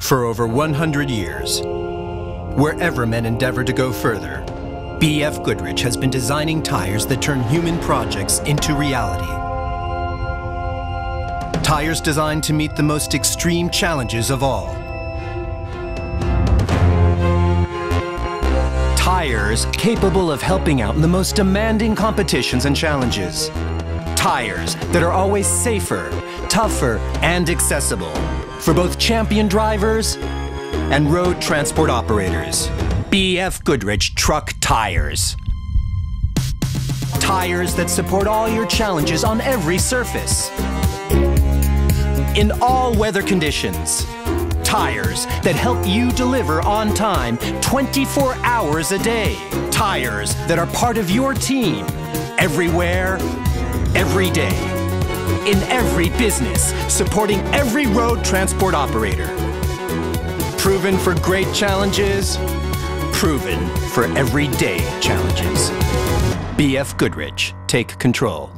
For over 100 years, wherever men endeavor to go further, BF Goodrich has been designing tires that turn human projects into reality. Tires designed to meet the most extreme challenges of all. Tires capable of helping out in the most demanding competitions and challenges. Tires that are always safer, tougher, and accessible for both champion drivers and road transport operators. BF Goodrich Truck Tires. Tires that support all your challenges on every surface. In all weather conditions. Tires that help you deliver on time 24 hours a day. Tires that are part of your team everywhere, every day. In every business, supporting every road transport operator. Proven for great challenges, proven for everyday challenges. BF Goodrich, take control.